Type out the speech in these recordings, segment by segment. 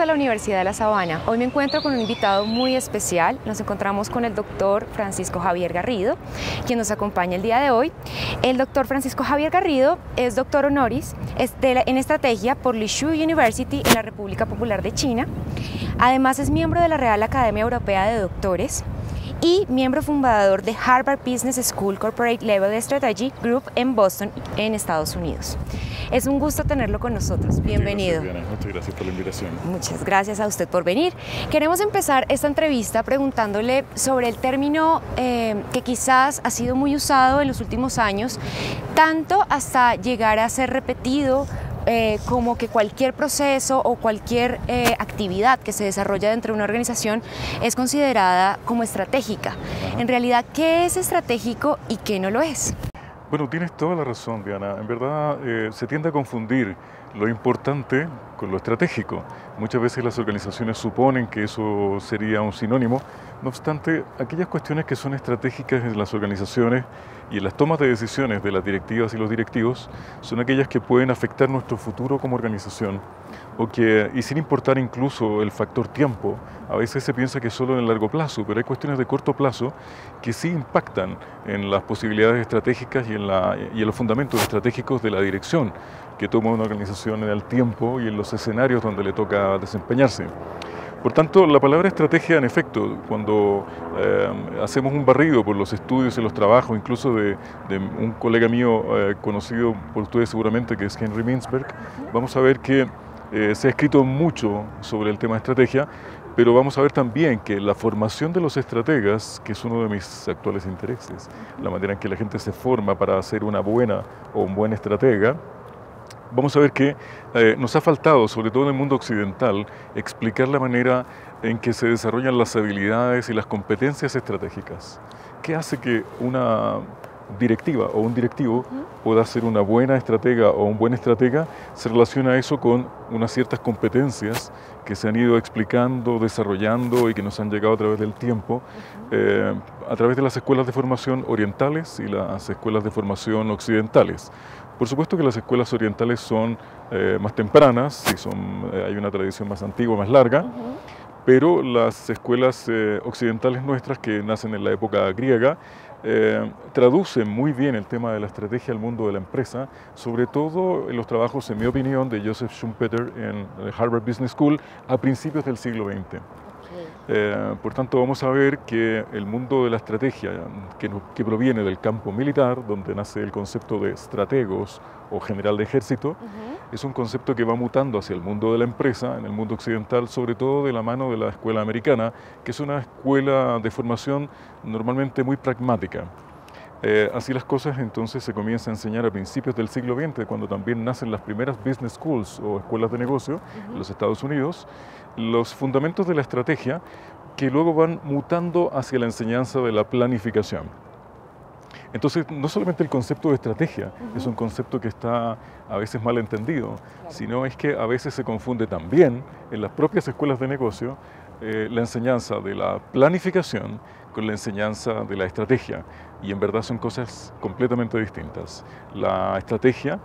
a la Universidad de La Sabana. Hoy me encuentro con un invitado muy especial. Nos encontramos con el doctor Francisco Javier Garrido, quien nos acompaña el día de hoy. El doctor Francisco Javier Garrido es doctor honoris en estrategia por Lishu University en la República Popular de China. Además es miembro de la Real Academia Europea de Doctores y miembro fundador de Harvard Business School Corporate Level Strategy Group en Boston, en Estados Unidos. Es un gusto tenerlo con nosotros. Bienvenido. Muchas gracias, por la invitación. Muchas gracias a usted por venir. Queremos empezar esta entrevista preguntándole sobre el término eh, que quizás ha sido muy usado en los últimos años, tanto hasta llegar a ser repetido eh, como que cualquier proceso o cualquier eh, actividad que se desarrolla dentro de una organización es considerada como estratégica. En realidad, ¿qué es estratégico y qué no lo es? Bueno, tienes toda la razón, Diana. En verdad eh, se tiende a confundir lo importante con lo estratégico. Muchas veces las organizaciones suponen que eso sería un sinónimo. No obstante, aquellas cuestiones que son estratégicas en las organizaciones y en las tomas de decisiones de las directivas y los directivos son aquellas que pueden afectar nuestro futuro como organización o que, y sin importar incluso el factor tiempo, a veces se piensa que solo en el largo plazo, pero hay cuestiones de corto plazo que sí impactan en las posibilidades estratégicas y en, la, y en los fundamentos estratégicos de la dirección que toma una organización en el tiempo y en los escenarios donde le toca desempeñarse. Por tanto, la palabra estrategia, en efecto, cuando eh, hacemos un barrido por los estudios y los trabajos, incluso de, un colega mío eh, conocido por ustedes seguramente, que es Henry Mintzberg, vamos a ver que eh, se ha escrito mucho sobre el tema de estrategia, pero vamos a ver también que la formación de los estrategas, que es uno de mis actuales intereses, la manera en que la gente se forma para ser una buena o un buen estratega, vamos a ver que eh, nos ha faltado, sobre todo en el mundo occidental, explicar la manera en que se desarrollan las habilidades y las competencias estratégicas. ¿Qué hace que una directiva o un directivo pueda ser una buena estratega o un buen estratega? Se relaciona eso con unas ciertas competencias que se han ido explicando, desarrollando y que nos han llegado a través del tiempo, eh, a través de las escuelas de formación orientales y las escuelas de formación occidentales. Por supuesto que las escuelas orientales son eh, más tempranas, y son, eh, hay una tradición más antigua, más larga, pero las escuelas eh, occidentales nuestras que nacen en la época griega traducen muy bien el tema de la estrategia al mundo de la empresa, sobre todo en los trabajos, en mi opinión, de Joseph Schumpeter en Harvard Business School a principios del siglo XX. Eh, por tanto, vamos a ver que el mundo de la estrategia, que, proviene del campo militar, donde nace el concepto de estrategos o general de ejército, es un concepto que va mutando hacia el mundo de la empresa, en el mundo occidental, sobre todo de la mano de la escuela americana, que es una escuela de formación normalmente muy pragmática. Eh, así las cosas entonces se comienza a enseñar a principios del siglo XX, cuando también nacen las primeras business schools o escuelas de negocio en los Estados Unidos, los fundamentos de la estrategia que luego van mutando hacia la enseñanza de la planificación. Entonces, no solamente el concepto de estrategia es un concepto que está a veces mal entendido, sino es que a veces se confunde también en las propias escuelas de negocio eh, la enseñanza de la planificación con la enseñanza de la estrategia. Y en verdad son cosas completamente distintas. La estrategia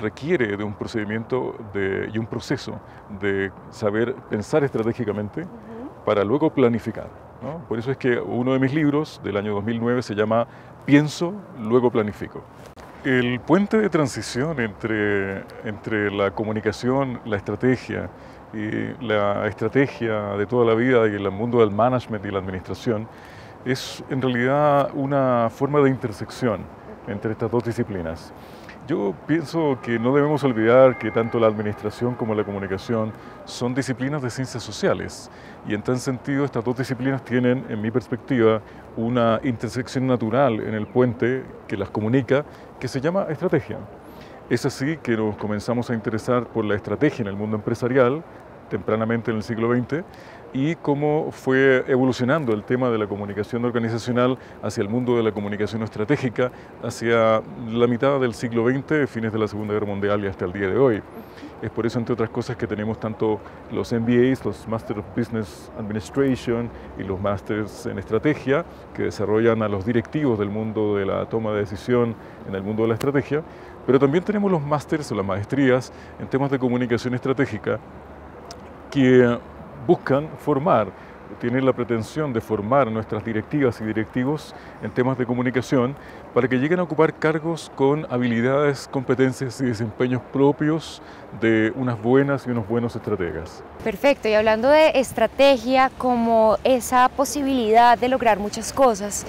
requiere de un procedimiento y un proceso de saber pensar estratégicamente para luego planificar. Por eso es que uno de mis libros del año 2009 se llama Pienso, luego planifico. El puente de transición entre, entre la comunicación, la estrategia y la estrategia de toda la vida y el mundo del management y la administración es en realidad una forma de intersección entre estas dos disciplinas. Yo pienso que no debemos olvidar que tanto la administración como la comunicación son disciplinas de ciencias sociales y en tal sentido estas dos disciplinas tienen, en mi perspectiva, una intersección natural en el puente que las comunica que se llama estrategia. Es así que nos comenzamos a interesar por la estrategia en el mundo empresarial tempranamente en el siglo XX y cómo fue evolucionando el tema de la comunicación organizacional hacia el mundo de la comunicación estratégica hacia la mitad del siglo XX, fines de la Segunda Guerra Mundial y hasta el día de hoy. Es por eso, entre otras cosas, que tenemos tanto los MBAs, los Master of Business Administration y los Masters en Estrategia, que desarrollan a los directivos del mundo de la toma de decisión en el mundo de la estrategia, pero también tenemos los Masters o las maestrías en temas de comunicación estratégica, que buscan formar tienen la pretensión de formar nuestras directivas y directivos en temas de comunicación para que lleguen a ocupar cargos con habilidades, competencias y desempeños propios de unas buenas y unos buenos estrategas. Perfecto, y hablando de estrategia como esa posibilidad de lograr muchas cosas,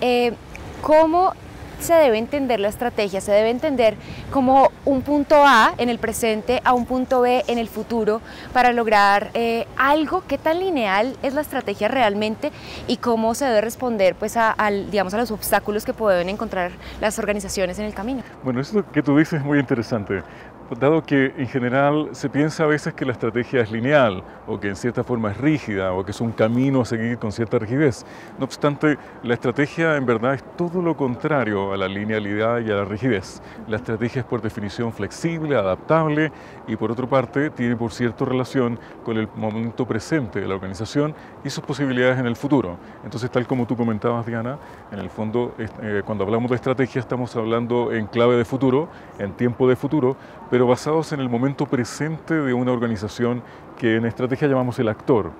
eh, ¿cómo se debe entender la estrategia, se debe entender como un punto A en el presente a un punto B en el futuro para lograr eh, algo, qué tan lineal es la estrategia realmente y cómo se debe responder pues a, digamos, a los obstáculos que pueden encontrar las organizaciones en el camino. Bueno, eso que tú dices es muy interesante dado que en general se piensa a veces que la estrategia es lineal o que en cierta forma es rígida o que es un camino a seguir con cierta rigidez. No obstante, la estrategia en verdad es todo lo contrario a la linealidad y a la rigidez. La estrategia es por definición flexible, adaptable y por otra parte tiene por cierto relación con el momento presente de la organización y sus posibilidades en el futuro. Entonces, tal como tú comentabas, Diana, en el fondo, eh, cuando hablamos de estrategia estamos hablando en clave de futuro, en tiempo de futuro, pero basados en el momento presente de una organización que en estrategia llamamos el actor.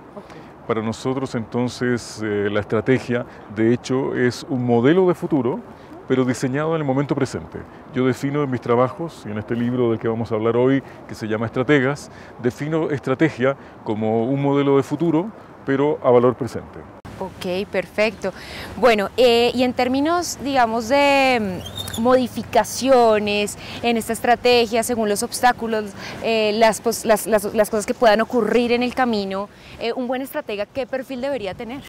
Para nosotros entonces eh, la estrategia de hecho es un modelo de futuro, pero diseñado en el momento presente. Yo defino en mis trabajos, y en este libro del que vamos a hablar hoy, que se llama Estrategas, defino estrategia como un modelo de futuro, pero a valor presente. Ok, perfecto. Bueno, eh, y en términos, digamos, de modificaciones en esta estrategia según los obstáculos, eh, las, las, cosas que puedan ocurrir en el camino, eh, un buen estratega, ¿qué perfil debería tener?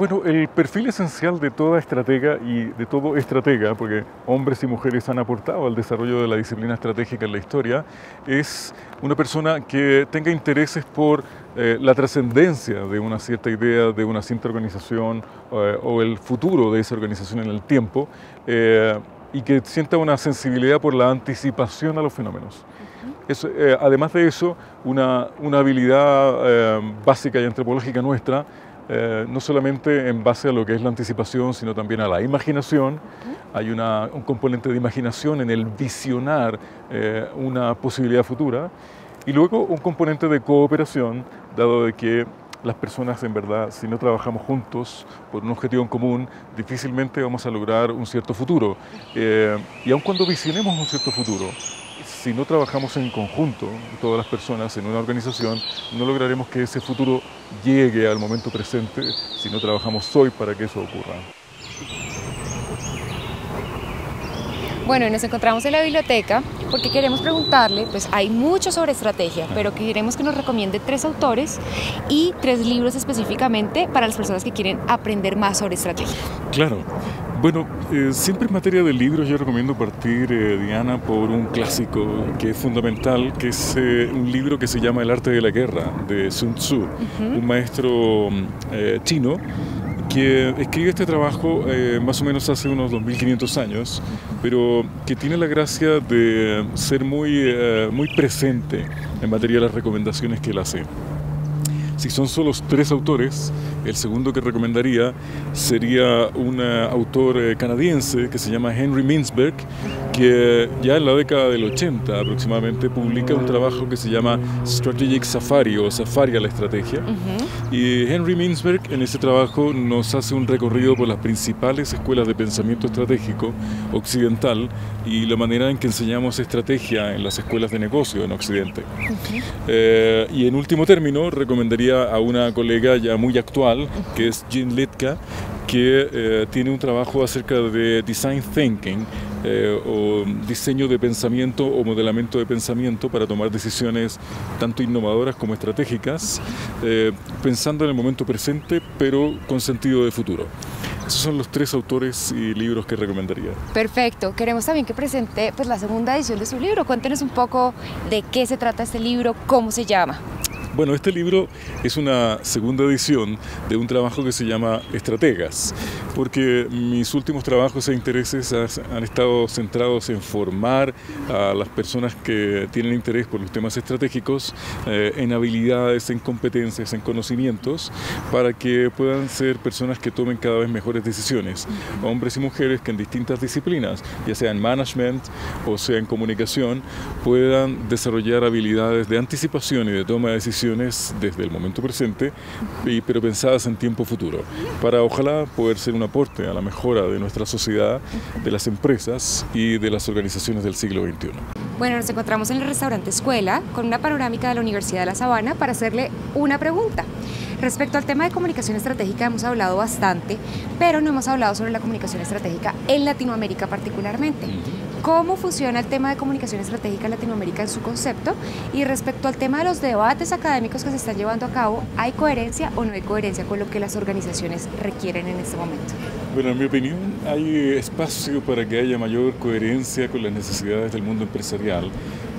Bueno, el perfil esencial de toda estratega y de todo estratega, porque hombres y mujeres han aportado al desarrollo de la disciplina estratégica en la historia, es una persona que tenga intereses por eh, la trascendencia de una cierta idea, de una cierta organización eh, o el futuro de esa organización en el tiempo eh, y que sienta una sensibilidad por la anticipación a los fenómenos. además de eso, una, una habilidad básica y antropológica nuestra eh, no solamente en base a lo que es la anticipación, sino también a la imaginación. Hay un componente de imaginación en el visionar eh, una posibilidad futura. Y luego un componente de cooperación, dado de que las personas en verdad, si no trabajamos juntos por un objetivo en común, difícilmente vamos a lograr un cierto futuro. Eh, y aun cuando visionemos un cierto futuro, si no trabajamos en conjunto, todas las personas en una organización, no lograremos que ese futuro llegue al momento presente si no trabajamos hoy para que eso ocurra. Bueno, nos encontramos en la biblioteca porque queremos preguntarle, pues hay mucho sobre estrategia, pero queremos que nos recomiende tres autores y tres libros específicamente para las personas que quieren aprender más sobre estrategia. Claro, bueno, eh, siempre en materia de libros yo recomiendo partir, eh, Diana, por un clásico que es fundamental, que es eh, un libro que se llama El arte de la guerra, de Sun Tzu, un maestro chino que escribe este trabajo más o menos hace unos 2500 años, pero que tiene la gracia de ser muy, muy presente en materia de las recomendaciones que él hace. Si son solo tres autores, el segundo que recomendaría sería un autor eh, canadiense que se llama Henry Mintzberg, que ya en la década del 80 aproximadamente publica un trabajo que se llama Strategic Safari o Safari a la estrategia. Y Henry Mintzberg en ese trabajo nos hace un recorrido por las principales escuelas de pensamiento estratégico occidental y la manera en que enseñamos estrategia en las escuelas de negocio en Occidente. Eh, y en último término, recomendaría a una colega ya muy actual, que es Jean Litka, que eh, tiene un trabajo acerca de design thinking eh, o diseño de pensamiento o modelamiento de pensamiento para tomar decisiones tanto innovadoras como estratégicas, eh, pensando en el momento presente pero con sentido de futuro. Esos son los tres autores y libros que recomendaría. Perfecto. Queremos también que presente pues, la segunda edición de su libro. Cuéntenos un poco de qué se trata este libro, cómo se llama. Bueno, este libro es una segunda edición de un trabajo que se llama Estrategas, Porque mis últimos trabajos e intereses han estado centrados en formar a las personas que tienen interés por los temas estratégicos eh, en habilidades, en competencias, en conocimientos, para que puedan ser personas que tomen cada vez mejores decisiones. Hombres y mujeres que en distintas disciplinas, ya sea en management o sea en comunicación, puedan desarrollar habilidades de anticipación y de toma de decisiones desde el momento presente, pero pensadas en tiempo futuro, para ojalá poder ser un aporte a la mejora de nuestra sociedad, de las empresas y de las organizaciones del siglo XXI. Bueno, nos encontramos en el restaurante Escuela con una panorámica de la Universidad de La Sabana para hacerle una pregunta. Respecto al tema de comunicación estratégica hemos hablado bastante, pero no hemos hablado sobre la comunicación estratégica en Latinoamérica particularmente. ¿Cómo funciona el tema de comunicación estratégica en Latinoamérica en su concepto? Y respecto al tema de los debates académicos que se están llevando a cabo, ¿hay coherencia o no hay coherencia con lo que las organizaciones requieren en este momento? Bueno, en mi opinión hay espacio para que haya mayor coherencia con las necesidades del mundo empresarial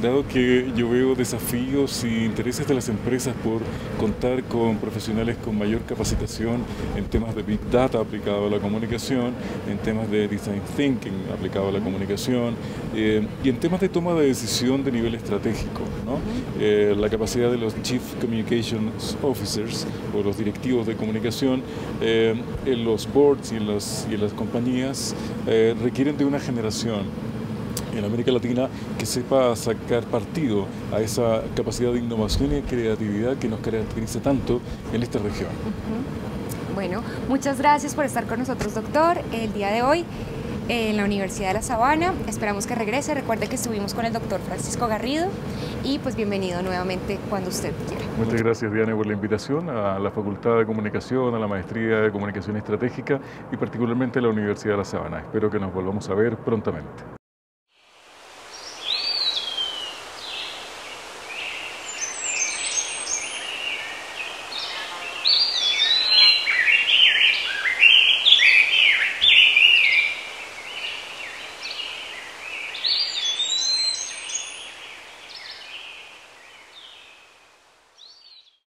dado que yo veo desafíos y intereses de las empresas por contar con profesionales con mayor capacitación en temas de Big Data aplicado a la comunicación, en temas de Design Thinking aplicado a la comunicación eh, y en temas de toma de decisión de nivel estratégico. Eh, la capacidad de los Chief Communications Officers o los directivos de comunicación eh, en los boards y en las, y en las compañías requieren de una generación en América Latina que sepa sacar partido a esa capacidad de innovación y creatividad que nos caracteriza tanto en esta región. Bueno, muchas gracias por estar con nosotros, doctor, el día de hoy en la Universidad de La Sabana. Esperamos que regrese. Recuerde que estuvimos con el doctor Francisco Garrido y pues bienvenido nuevamente cuando usted quiera. Muchas gracias Diana por la invitación a la Facultad de Comunicación, a la Maestría de Comunicación Estratégica y particularmente a la Universidad de La Sabana. Espero que nos volvamos a ver prontamente.